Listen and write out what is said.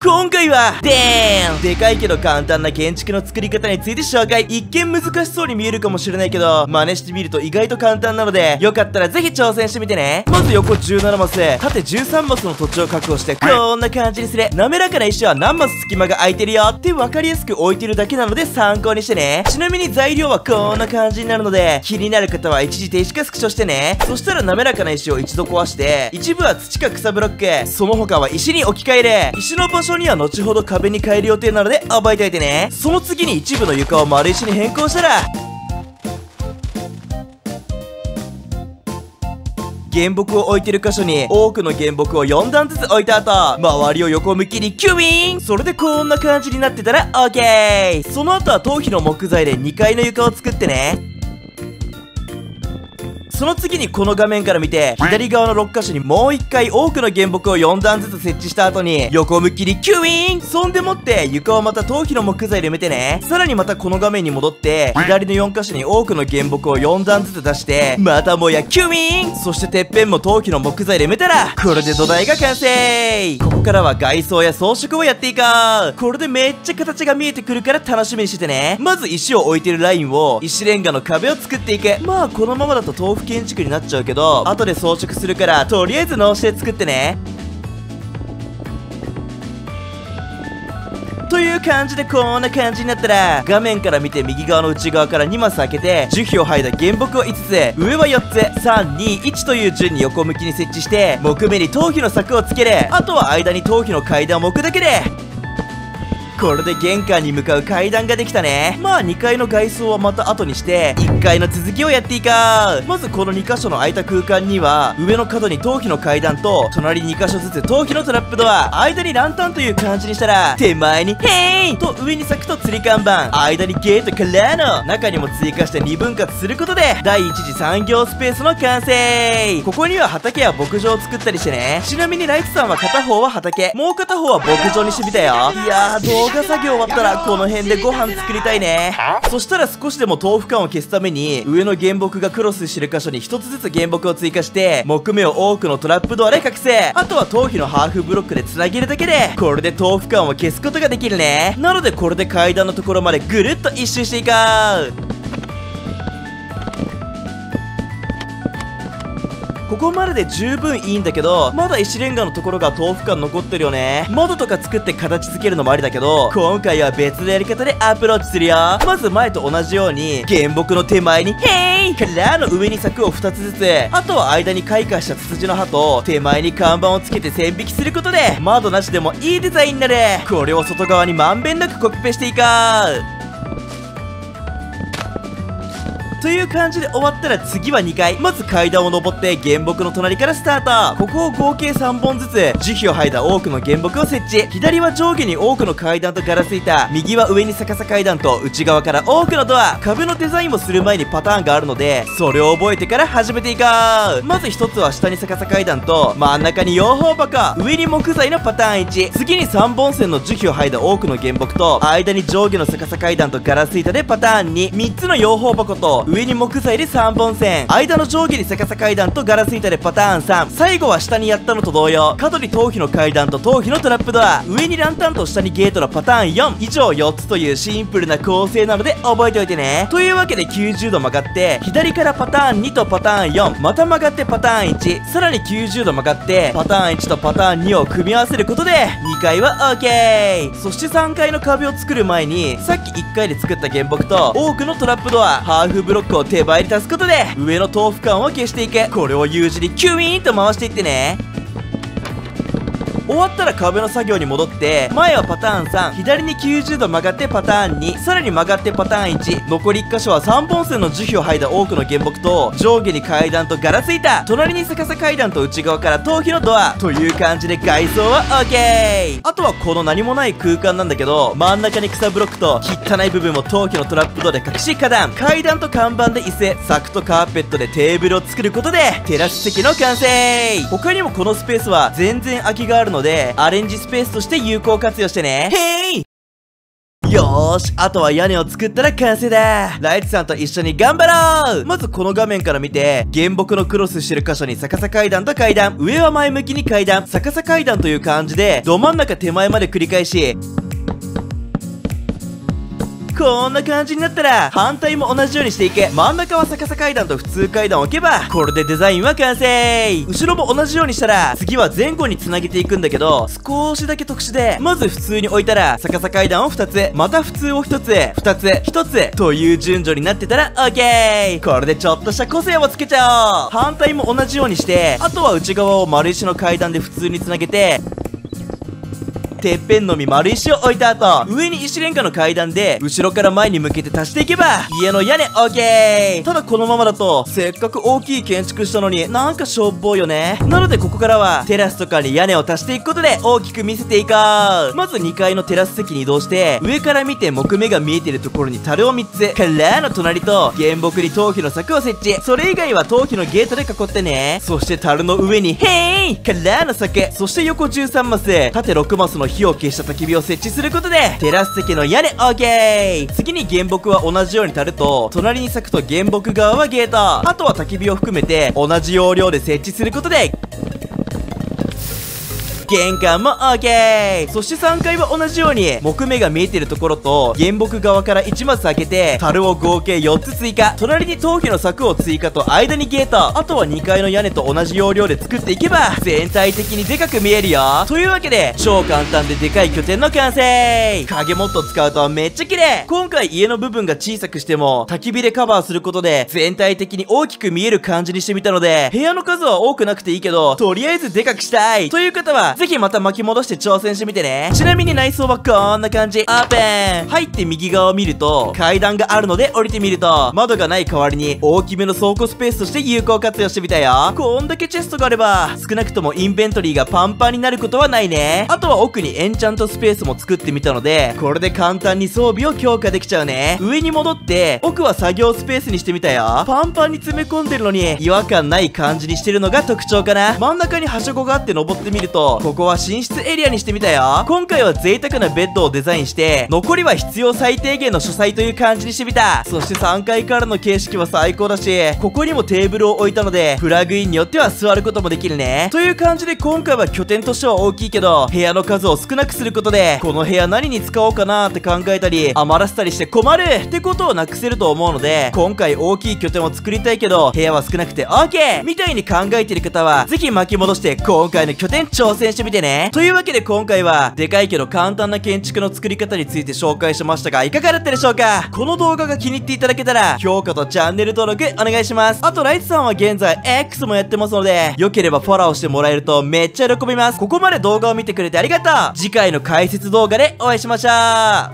今回は、でーんでかいけど簡単な建築の作り方について紹介。一見難しそうに見えるかもしれないけど、真似してみると意外と簡単なので、よかったらぜひ挑戦してみてね。まず横17マスで、縦13マスの土地を確保して、こんな感じにする。滑らかな石は何マス隙間が空いてるよって分かりやすく置いてるだけなので参考にしてね。ちなみに材料はこんな感じになるので、気になる方は一時停止かスクショしてね。そしたら滑らかな石を一度壊して、一部は土か草ブロック、その他は石に置き換える。石の場所には後ほど壁に変える予定なので覚えておいてね。その次に一部の床を丸石に変更したら原木を置いてる箇所に多くの原木を4段ずつ置いた後周りを横向きにキュイーン。それでこんな感じになってたら OK その後は頭皮の木材で2階の床を作ってね。その次にこの画面から見て、左側の6箇所にもう1回多くの原木を4段ずつ設置した後に、横向きにキュイーンそんでもって床をまた頭皮の木材で埋めてね。さらにまたこの画面に戻って、左の4箇所に多くの原木を4段ずつ出して、またもやキュイーンそしててっぺんも頭皮の木材で埋めたら、これで土台が完成ここからは外装や装飾をやっていこうこれでめっちゃ形が見えてくるから楽しみにしててね。まず石を置いてるラインを、石レンガの壁を作っていく。まあこのままだと豆腐建築になっちゃうけど後で装飾するからとりあえず直して作ってね。という感じでこんな感じになったら画面から見て右側の内側から2マス開けて樹皮を剥いだ原木を5つ上は4つ321という順に横向きに設置して木目に頭皮の柵をつけるあとは間に頭皮の階段を置くだけで。これで玄関に向かう階段ができたね。まあ2階の外装はまた後にして1階の続きをやっていこう。まずこの2箇所の空いた空間には上の角に陶器の階段と隣2箇所ずつ陶器のトラップドア。間にランタンという感じにしたら手前に「ヘイ!」と上に咲くと釣り看板。間にゲートからの。中にも追加して2分割することで第1次産業スペースの完成。ここには畑や牧場を作ったりしてね。ちなみにライフさんは片方は畑。もう片方は牧場にしてみたよ。いやー動画作業終わったらこの辺でご飯作りたいね。そしたら少しでも豆腐感を消すために上の原木がクロスしてる箇所に1つずつ原木を追加して木目を多くのトラップドアで隠せあとは頭皮のハーフブロックでつなげるだけでこれで豆腐感を消すことができるね。なのでこれで階段のところまでぐるっと一周していこうここまでで十分いいんだけどまだ石レンガのところが豆腐感残ってるよね。窓とか作って形付けるのもありだけど今回は別のやり方でアプローチするよ。まず前と同じように原木の手前にヘイ!からの上に柵を2つずつ。あとは間に開花したツツジの葉と手前に看板をつけて線引きすることで窓なしでもいいデザインになる。これを外側にまんべんなくコピペしていこう。という感じで終わったら次は2階。まず階段を登って原木の隣からスタート。ここを合計3本ずつ樹皮を剥いだ多くの原木を設置。左は上下に多くの階段とガラス板。右は上に逆さ階段と内側から多くのドア。壁のデザインもする前にパターンがあるのでそれを覚えてから始めていこう。まず1つは下に逆さ階段と真ん中に養蜂箱。上に木材のパターン1次に3本線の樹皮を剥いだ多くの原木と間に上下の逆さ階段とガラス板でパターン23つの養蜂箱と上に木材で3本線。間の上下に逆さ階段とガラス板でパターン3最後は下にやったのと同様。角に頭皮の階段と頭皮のトラップドア。上にランタンと下にゲートのパターン4以上4つというシンプルな構成なので覚えておいてね。というわけで90度曲がって左からパターン2とパターン4また曲がってパターン1さらに90度曲がってパターン1とパターン2を組み合わせることで2階は OK そして3階の壁を作る前にさっき1階で作った原木と多くのトラップドア。ハーフブロロックを手前に足すことで上の豆腐感を消していく。これを U 字にキュイーンと回していってね。終わったら壁の作業に戻って前はパターン3左に90度曲がってパターン2さらに曲がってパターン1残り1箇所は3本線の樹皮を剥いだ多くの原木と上下に階段とガラついた。隣に逆さ階段と内側から頭皮のドア。という感じで外装は OK あとはこの何もない空間なんだけど真ん中に草ブロックと汚い部分も頭皮のトラップドアで隠し花壇。階段と看板で椅子柵とカーペットでテーブルを作ることでテラス席の完成。他にもこのスペースは全然空きがあるのでアレンジスペースとして有効活用してね。へいよーしあとは屋根を作ったら完成だ。ライチさんと一緒に頑張ろう！まずこの画面から見て原木のクロスしてる箇所に逆さ階段と階段上は前向きに階段逆さ階段という感じでど真ん中手前まで繰り返しこんな感じになったら反対も同じようにしていく真ん中は逆さ階段と普通階段を置けばこれでデザインは完成。後ろも同じようにしたら次は前後につなげていくんだけど少しだけ特殊でまず普通に置いたら逆さ階段を2つまた普通を1つ2つ1つという順序になってたら OK これでちょっとした個性をつけちゃおう。反対も同じようにしてあとは内側を丸石の階段で普通につなげててっぺんのみ丸石を置いた後、上に石レンガの階段で、後ろから前に向けて足していけば、家の屋根 OK! ただこのままだと、せっかく大きい建築したのに、なんかしょっぽいよね。なのでここからは、テラスとかに屋根を足していくことで、大きく見せていこうまず2階のテラス席に移動して、上から見て木目が見えてるところに樽を3つ、からの隣と、原木に頭皮の柵を設置。それ以外は頭皮のゲートで囲ってね。そして樽の上に、へーいからの柵。そして横13マス、縦6マスの火を消した焚き火を設置することで、テラス席の屋根 OK! 次に原木は同じように垂ると、隣に咲くと原木側はゲート。あとは焚き火を含めて、同じ要領で設置することで、玄関も OK! そして3階は同じように、木目が見えてるところと、原木側から1マス開けて、樽を合計4つ追加。隣に頭皮の柵を追加と、間にゲート。あとは2階の屋根と同じ要領で作っていけば、全体的にでかく見えるよ。というわけで、超簡単ででかい拠点の完成影モッド使うとめっちゃ綺麗今回家の部分が小さくしても、焚き火でカバーすることで、全体的に大きく見える感じにしてみたので、部屋の数は多くなくていいけど、とりあえずでかくしたいという方は、ぜひまた巻き戻して挑戦してみてね。ちなみに内装はこんな感じ。オープン入って右側を見ると、階段があるので降りてみると、窓がない代わりに大きめの倉庫スペースとして有効活用してみたよ。こんだけチェストがあれば、少なくともインベントリーがパンパンになることはないね。あとは奥にエンチャントスペースも作ってみたので、これで簡単に装備を強化できちゃうね。上に戻って、奥は作業スペースにしてみたよ。パンパンに詰め込んでるのに、違和感ない感じにしてるのが特徴かな。真ん中にはしごがあって登ってみると、ここは寝室エリアにしてみたよ。今回は贅沢なベッドをデザインして、残りは必要最低限の書斎という感じにしてみた。そして3階からの景色は最高だし、ここにもテーブルを置いたので、プラグインによっては座ることもできるね。という感じで今回は拠点としては大きいけど、部屋の数を少なくすることで、この部屋何に使おうかなーって考えたり、余らせたりして困るってことをなくせると思うので、今回大きい拠点を作りたいけど、部屋は少なくて OK! みたいに考えてる方は、ぜひ巻き戻して今回の拠点挑戦ししてみてね。というわけで今回は、でかいけど簡単な建築の作り方について紹介しましたが、いかがだったでしょうか？この動画が気に入っていただけたら、評価とチャンネル登録お願いします。あと、ライツさんは現在 X もやってますので、良ければフォローしてもらえるとめっちゃ喜びます。ここまで動画を見てくれてありがとう次回の解説動画でお会いしましょう